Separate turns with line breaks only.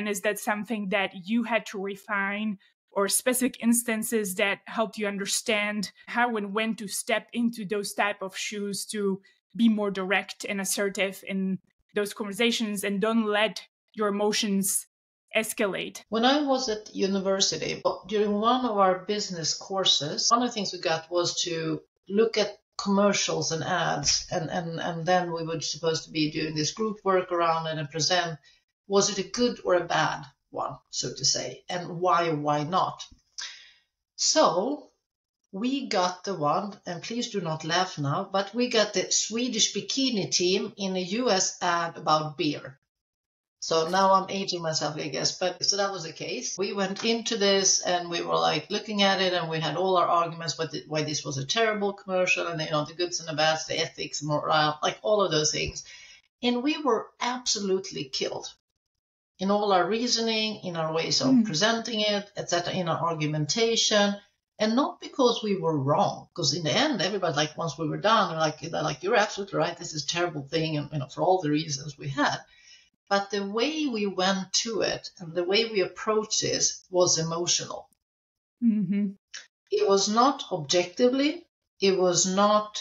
And is that something that you had to refine or specific instances that helped you understand how and when to step into those type of shoes to be more direct and assertive in those conversations and don't let your emotions escalate?
When I was at university, during one of our business courses, one of the things we got was to look at commercials and ads and, and, and then we were supposed to be doing this group work around it and present was it a good or a bad one, so to say, and why or why not. So we got the one, and please do not laugh now, but we got the Swedish bikini team in a US ad about beer. So now I'm aging myself, I guess. But so that was the case. We went into this and we were like looking at it and we had all our arguments why, why this was a terrible commercial and you know the goods and the bads, the ethics, morale, like all of those things. And we were absolutely killed in all our reasoning, in our ways of mm. presenting it, etc., in our argumentation. And not because we were wrong, because in the end, everybody like once we were done, they're like, they're like, you're absolutely right. This is a terrible thing, and you know, for all the reasons we had. But the way we went to it and the way we approached this was emotional.
Mm-hmm.
It was not objectively, it was not